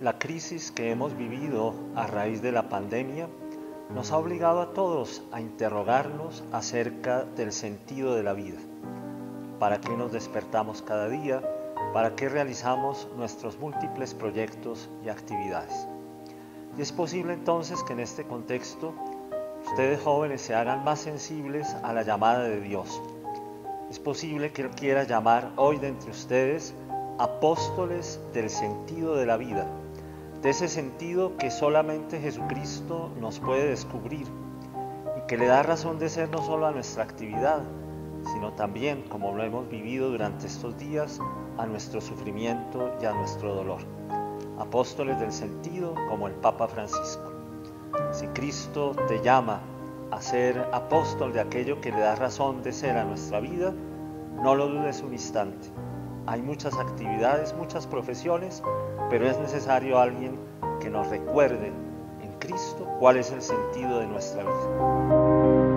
La crisis que hemos vivido a raíz de la pandemia nos ha obligado a todos a interrogarnos acerca del sentido de la vida. ¿Para qué nos despertamos cada día? ¿Para qué realizamos nuestros múltiples proyectos y actividades? Y es posible entonces que en este contexto ustedes jóvenes se hagan más sensibles a la llamada de Dios. Es posible que Él quiera llamar hoy de entre ustedes apóstoles del sentido de la vida de ese sentido que solamente Jesucristo nos puede descubrir y que le da razón de ser no solo a nuestra actividad, sino también, como lo hemos vivido durante estos días, a nuestro sufrimiento y a nuestro dolor. Apóstoles del sentido como el Papa Francisco. Si Cristo te llama a ser apóstol de aquello que le da razón de ser a nuestra vida, no lo dudes un instante hay muchas actividades, muchas profesiones, pero es necesario alguien que nos recuerde en Cristo cuál es el sentido de nuestra vida.